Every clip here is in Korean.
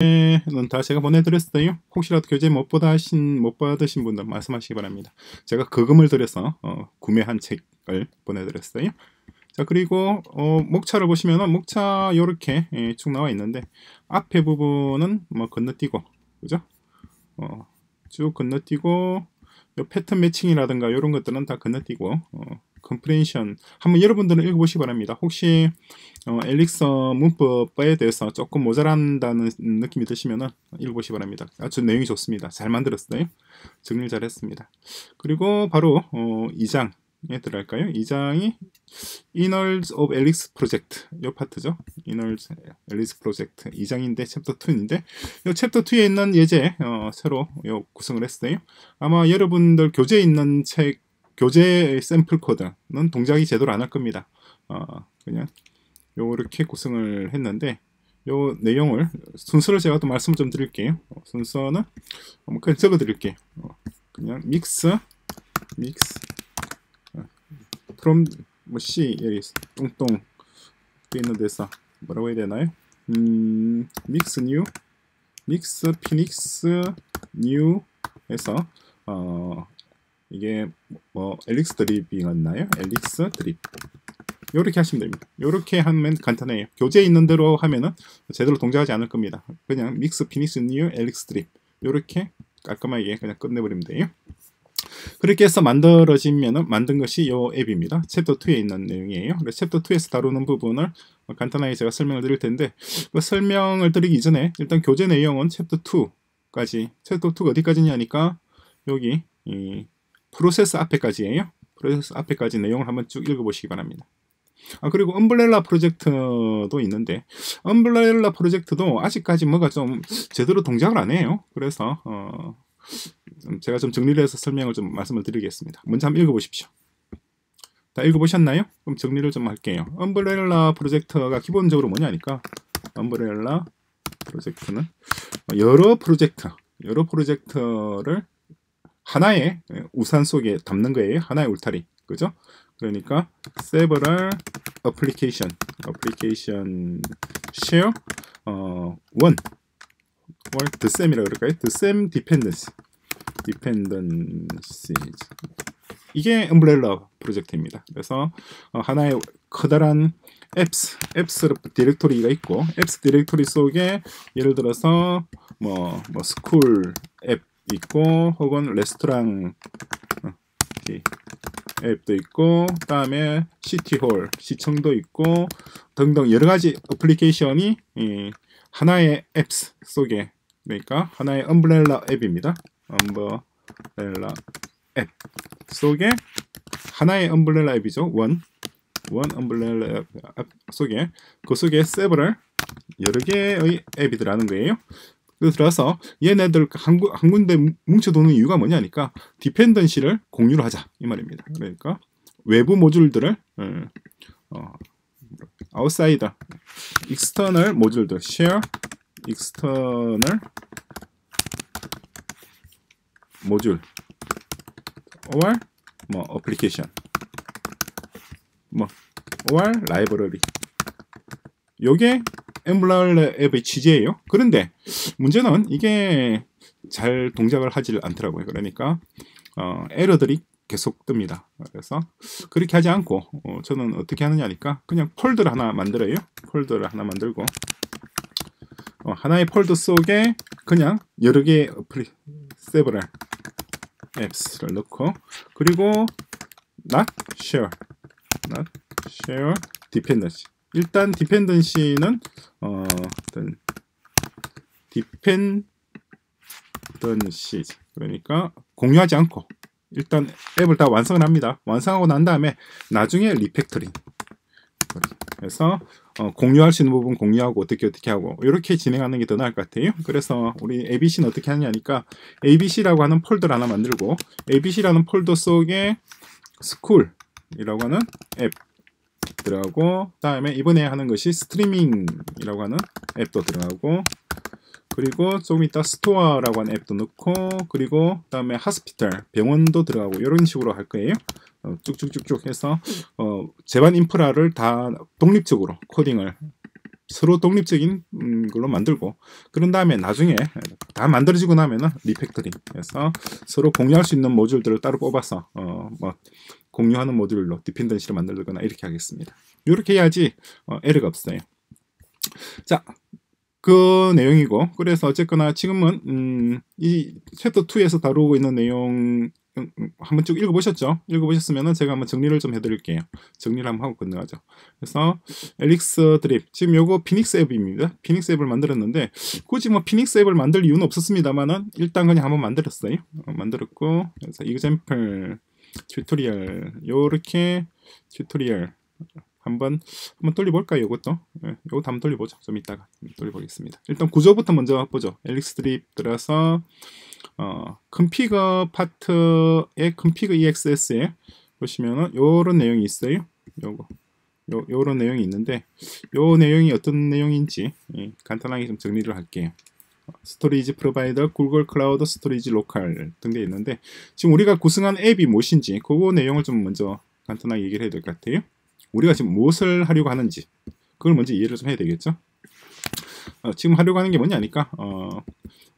교재는 다 제가 보내드렸어요. 혹시라도 교재 못 받으신 못 받으신 분들 말씀하시기 바랍니다. 제가 거금을 들여서 어, 구매한 책을 보내드렸어요. 자 그리고 어, 목차를 보시면은 목차 이렇게 예, 쭉 나와 있는데 앞에 부분은 뭐 건너뛰고 그죠? 어, 쭉 건너뛰고 요 패턴 매칭이라든가 이런 것들은 다 건너뛰고 어, 컴프레션 한번 여러분들은 읽어보시기 바랍니다. 혹시 어, 엘릭서 문법에 대해서 조금 모자란다는 느낌이 드시면 읽어보시기 바랍니다. 아주 내용이 좋습니다. 잘 만들었어요. 정리를 잘 했습니다. 그리고 바로 어, 2장에 들어갈까요? 2장이 Innards of Elixir Project 이 파트죠. Innards Elixir Project 2장인데 챕터 2인데 이 챕터 2에 있는 예제 어, 새로 요 구성을 했어요. 아마 여러분들 교재에 있는 책 교재 샘플 코드는 동작이 제대로 안 할 겁니다. 어, 그냥 요렇게 구성을 했는데 요 내용을 순서를 제가 또 말씀 좀 드릴게요. 어, 순서는 한번 그냥 적어 드릴게요. 어, 그냥 mix mix 어, from 뭐 C 여기 똥똥 돼 있는 데서 뭐라고 해야 되나요? 음, mix new mix phoenix new 해서 어 이게 뭐 Elixir Drip이었나요? Elixir Drip 이렇게 하시면 됩니다. 이렇게 하면 간단해요. 교재에 있는 대로 하면은 제대로 동작하지 않을 겁니다. 그냥 mix phoenix new Elixir Drip 이렇게 깔끔하게 그냥 끝내버리면 돼요. 그렇게 해서 만들어지면은 만든 것이 이 앱입니다. 챕터 2에 있는 내용이에요. 챕터 2에서 다루는 부분을 간단하게 제가 설명을 드릴 텐데 그 설명을 드리기 전에 일단 교재 내용은 챕터 2까지 챕터 2가 어디까지냐니까 여기 이 프로세스 앞에까지예요. 프로세스 앞에까지 내용을 한번 쭉 읽어보시기 바랍니다. 아 그리고 umbrella 프로젝트도 있는데 umbrella 프로젝트도 아직까지 뭐가 좀 제대로 동작을 안 해요. 그래서 어, 제가 좀 정리를 해서 설명을 좀 말씀을 드리겠습니다. 먼저 한번 읽어보십시오. 다 읽어보셨나요? 그럼 정리를 좀 할게요. umbrella 프로젝트가 기본적으로 뭐냐니까 엄브렐라 프로젝트는 여러 프로젝트, 여러 프로젝트를 하나의 우산 속에 담는 거예요. 하나의 울타리. 그죠? 그러니까 several application, application share 어, one or the same이라 그럴까요? the same dependency, dependencies. 이게 umbrella 프로젝트입니다. 그래서 어, 하나의 커다란 apps, apps 디렉토리가 있고 apps 디렉토리 속에 예를 들어서 뭐, 뭐 school 앱 있고 혹은 레스토랑 어, 앱도 있고 그 다음에 city hall 시청도 있고 등등 여러 가지 어플리케이션이 하나의 앱 속에 그러니까 하나의 umbrella 앱입니다. umbrella 앱 속에 하나의 엄브렐라 앱이죠. 원, 원 엄브렐라 앱 속에 그 속에 세브럴 여러 개의 앱이 들어가는 거예요. 그래서 얘네들 한, 한 군데 뭉쳐도는 이유가 뭐냐니까 디펜던시를 공유를 하자 이 말입니다. 그러니까 외부 모듈들을 어, 어, outsider, external 모듈들 share external 모듈 or 뭐 application 뭐 or library 요게 umbrella 앱의 취지예요. 그런데 문제는 이게 잘 동작을 하질 않더라고요. 그러니까 어, 에러들이 계속 뜹니다. 그래서 그렇게 하지 않고 어, 저는 어떻게 하느냐니까 그냥 폴더를 하나 만들어요. 폴더를 하나 만들고 어, 하나의 폴더 속에 그냥 여러 개의 어플리 several apps를 넣고 그리고 not share not share dependency 일단 dependency는 어, 어떤 dependency 그러니까 공유하지 않고 일단 앱을 다 완성을 합니다. 완성하고 난 다음에 나중에 refactoring 그래서 어, 공유할 수 있는 부분 공유하고 어떻게 어떻게 하고 이렇게 진행하는 게 더 나을 것 같아요. 그래서 우리 ABC는 어떻게 하냐니까 ABC라고 하는 폴더를 하나 만들고 ABC라는 폴더 속에 school이라고 하는 앱 들어가고 다음에 이번에 하는 것이 스트리밍이라고 하는 앱도 들어가고 그리고 조금 이따 store라고 하는 앱도 넣고 그리고 다음에 hospital 병원도 들어가고 이런 식으로 할 거예요. 어, 쭉쭉쭉쭉 해서 어, 제반 인프라를 다 독립적으로 코딩을 서로 독립적인 음, 걸로 만들고 그런 다음에 나중에 다 만들어지고 나면은 refactoring 해서 서로 공유할 수 있는 모듈들을 따로 뽑아서 어, 뭐 공유하는 모듈로 dependency를 만들거나 이렇게 하겠습니다. 이렇게 해야지 어, 에러가 없어요. 자, 그 내용이고 그래서 어쨌거나 지금은 음, 이 챕터 2에서 다루고 있는 내용 음, 음, 한번 쭉 읽어보셨죠? 읽어보셨으면 제가 한번 정리를 좀 해드릴게요. 정리를 한번 하고 끝나가죠. 그래서 Elixir Drip 지금 요거 피닉스 앱입니다. 피닉스 앱을 만들었는데 굳이 뭐 피닉스 앱을 만들 이유는 없었습니다만은 일단 그냥 한번 만들었어요. 어, 만들었고 그래서 example tutorial 요렇게 tutorial 한번 한번 돌려볼까요? 이것도 네, 이것도 한번 돌려보죠. 좀 이따가 돌려보겠습니다. 일단 구조부터 먼저 보죠. Elixir Drip 들어서 어, config 파트의 config EXS에 보시면은 요런 내용이 있어요. 요거 요, 요런 내용이 있는데 요 내용이 어떤 내용인지 예, 간단하게 좀 정리를 할게요. storage provider, Google Cloud Storage local 등돼 있는데 지금 우리가 구성한 앱이 무엇인지 그거 내용을 좀 먼저 간단하게 얘기를 해야 될 것 같아요. 우리가 지금 무엇을 하려고 하는지 그걸 먼저 이해를 좀 해야 되겠죠. 어, 지금 하려고 하는 게 뭐냐니까 어,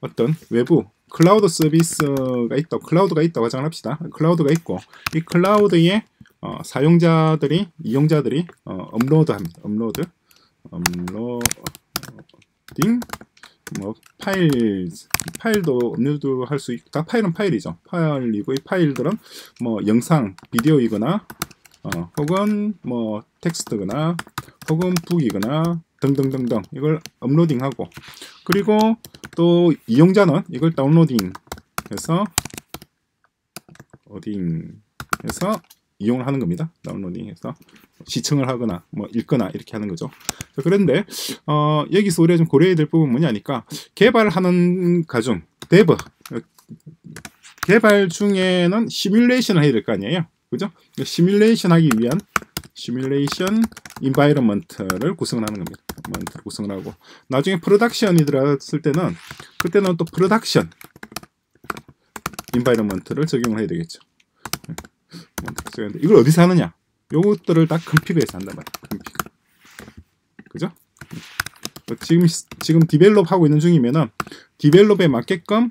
어떤 외부 클라우드 서비스가 있다, 클라우드가 있다고 가정을 합시다. 클라우드가 있고 이 클라우드에 어, 사용자들이 이용자들이 어, 업로드합니다. 업로드, uploading, 뭐 파일 파일도 업로드 할 수 있다. 파일은 파일이죠. 파일이고 이 파일들은 뭐 영상, 비디오이거나 어, 혹은 뭐 텍스트거나 혹은 북이거나 등등등등 이걸 업로딩하고 그리고 또 이용자는 이걸 다운로딩해서 어딩해서 이용을 하는 겁니다. 다운로딩해서 시청을 하거나 뭐 읽거나 이렇게 하는 거죠. 그런데 어, 여기서 우리가 좀 고려해야 될 부분은 뭐냐니까 개발하는 가중 데브 개발 중에는 시뮬레이션을 해야 될 거 아니에요. 그죠? 시뮬레이션 하기 위한 simulation environment를 구성을 하는 겁니다. environment를 구성을 하고 나중에 production이 들어갔을 때는 그때는 또 production environment를 적용을 해야 되겠죠. 이걸 어디서 하느냐? 요것들을 다 config에서 한단 말이에요. config. 그죠? 지금 지금 develop 하고 있는 중이면은 develop에 맞게끔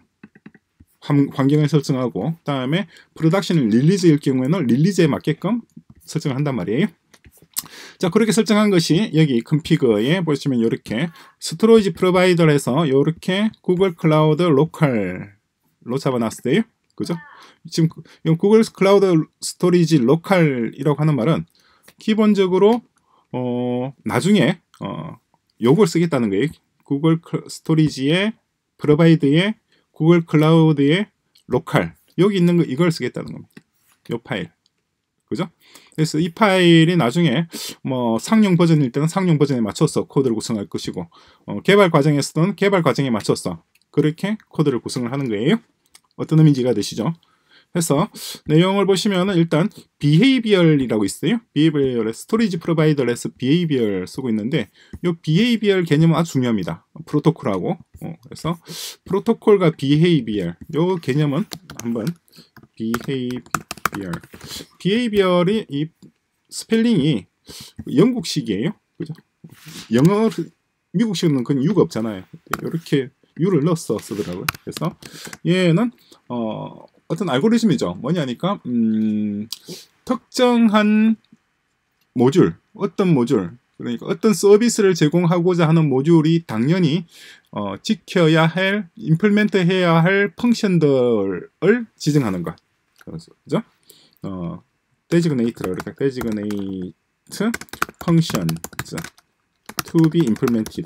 환경을 설정하고 그다음에 production을 release일 경우에는 release에 맞게끔 설정을 한단 말이에요. 자 그렇게 설정한 것이 여기 config에 보시면 이렇게 storage provider에서 이렇게 Google Cloud local로 잡아놨어요. 그죠? 지금 Google Cloud Storage local이라고 하는 말은 기본적으로 어, 나중에 어, 요걸 쓰겠다는 거예요. Google storage의 provide의 Google Cloud의 local 여기 있는 거 이걸 쓰겠다는 겁니다. 이 파일. 그죠? 그래서 이 파일이 나중에 뭐 상용 버전일 때는 상용 버전에 맞춰서 코드를 구성할 것이고 어, 개발 과정에서는 개발 과정에 맞춰서 그렇게 코드를 구성을 하는 거예요. 어떤 의미인지가 되시죠? 해서 내용을 보시면은 일단 behavior이라고 있어요. behavior의 storage provider에서 behavior 쓰고 있는데 이 behavior 개념은 아주 중요합니다. 프로토콜하고 어, 그래서 프로토콜과 behavior 이 개념은 한번 behavior behavior이 이 스펠링이 영국식이에요. 그죠? 영어 미국식은 그건 u가 없잖아요. 이렇게 u를 넣어서 쓰더라고요. 그래서 얘는 어 어떤 알고리즘이죠. 뭐냐니까 음, 특정한 모듈, 어떤 모듈, 그러니까 어떤 서비스를 제공하고자 하는 모듈이 당연히 어, 지켜야 할, 임플멘트 해야 할 펑션들을 지정하는 것. 그죠? 어, designate라고 그러니까 designate functions to be implemented.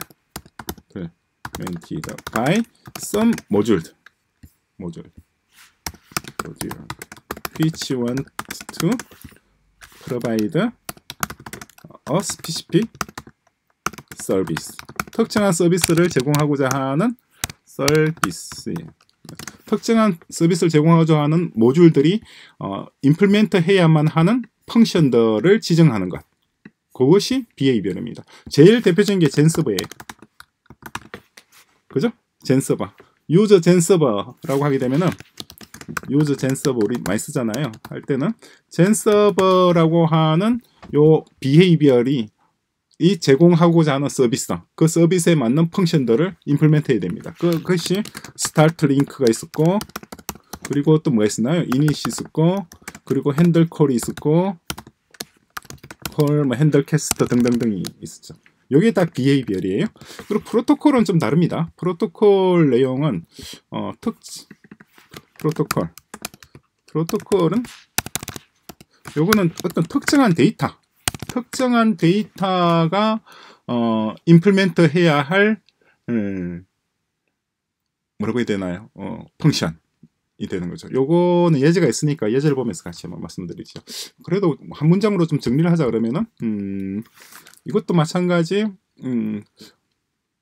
Implemented by some module. module. 어디요? which want to provide a specific service. 특정한 서비스를 제공하고자 하는 서비스. 특정한 서비스를 제공하고자 하는 모듈들이 어, 임플멘트 해야만 하는 펑션들을 지정하는 것. 그것이 behavior입니다. 제일 대표적인 게 젠서버예요. 그죠? GenServer. use GenServer라고 하게 되면은 use GenServer 우리 많이 쓰잖아요. 할 때는 GenServer라고 하는 요 behavior이 이 제공하고자 하는 서비스, 그 서비스에 맞는 function들을 implement 해야 됩니다. 그, 그것이 start link가 있었고, 그리고 또 뭐가 있었나요? 이닛이 있었고, 그리고 handle call이 있었고, call, 뭐 handle cast 등등등이 있었죠. 요게 다 behaviour이에요. 그리고 프로토콜은 좀 다릅니다. 프로토콜 내용은 어, 특 프로토콜 프로토콜은 요거는 어떤 특정한 데이터 특정한 데이터가 어, implement 해야 할 음, 뭐라고 해야 되나요? 어, function이 되는 거죠. 요거는 예제가 있으니까 예제를 보면서 같이 한번 말씀드리죠. 그래도 한 문장으로 좀 정리를 하자 그러면은 음, 이것도 마찬가지 음,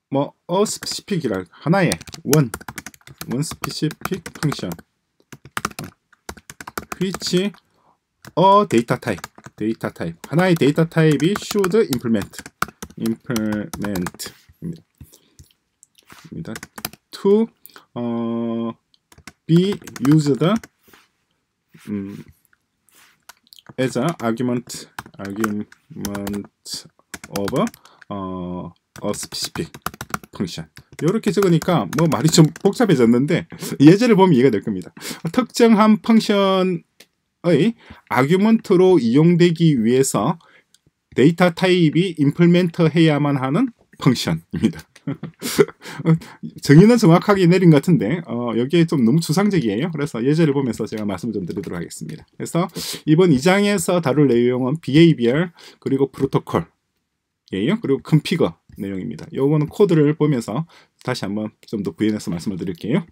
뭐 specific이라 하나의 one specific function which a data type data type 하나의 데이터 타입이 should implement implement 입니다. to 어, be used 음, as a argument argument of 어, a specific function. 이렇게 적으니까 뭐 말이 좀 복잡해졌는데 예제를 보면 이해가 될 겁니다. 특정한 펑션의 아규먼트로 이용되기 위해서 데이터 타입이 임플멘트 해야만 하는 펑션입니다. 정의는 정확하게 내린 것 같은데 어, 여기에 좀 너무 추상적이에요. 그래서 예제를 보면서 제가 말씀을 좀 드리도록 하겠습니다. 그래서 이번 2장에서 다룰 내용은 behavior 그리고 프로토콜 예요. 그리고 컨피거 내용입니다. 요거는 코드를 보면서 다시 한번 좀 더 구현해서 말씀을 드릴게요.